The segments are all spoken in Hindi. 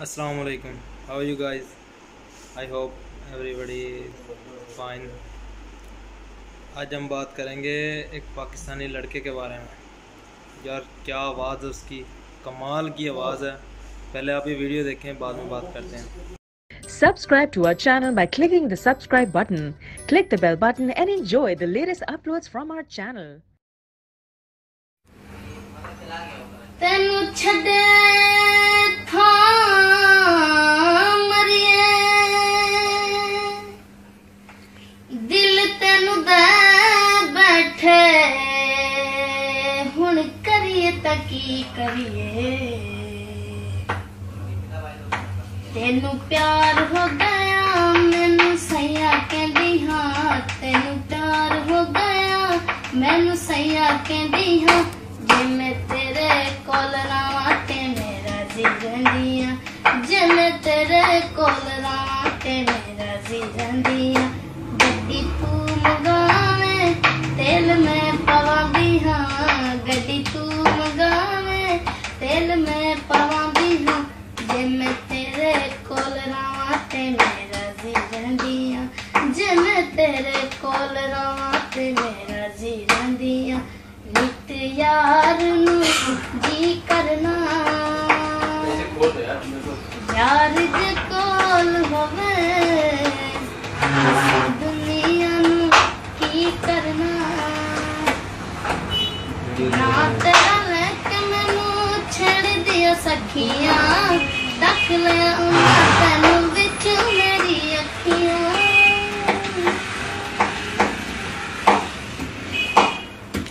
अस्सलाम वालेकुम how you guys I hope everybody fine आज हम बात करेंगे एक पाकिस्तानी लड़के के बारे में यार क्या आवाज़ है उसकी कमाल की आवाज़ है पहले आप ये वीडियो देखें बाद में बात करते हैं Subscribe to our channel by clicking the subscribe button. Click the bell button and enjoy the latest uploads from our channel. तेनु छड़ की करिए। तेन प्यार हो गया, मैनू सैया कहती हाँ तेन प्यार हो गया, मैनू सैया कहती हाँ। जे मैं तेरे कोल रावा ते मेरा जी दिया जे मैं तेरे कोल रावा ते मेरा जी दिया ਯਾਰ ਨੂੰ ਜੀ ਕਰਨਾ ਯਾਰ ਜੇ ਕੋਲ ਹੋਵੇ ਇਸ ਦੁਨੀਆ ਨੂੰ ਕੀ ਕਰਨਾ ਨਾ ਤੇਰਾ ਲੈ ਕੇ ਮੈਨੂੰ ਛੇੜ ਦਿਓ ਸਖੀਆਂ ਤੱਕ ਲੈ ਉਹਨਾਂ ਤੈਨੂੰ ਵਿੱਚ ਮੇਰੀ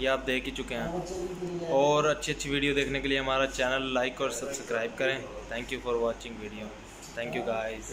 ये आप देख ही चुके हैं। और अच्छी अच्छी वीडियो देखने के लिए हमारा चैनल लाइक और सब्सक्राइब करें। Thank you for watching video thank you guys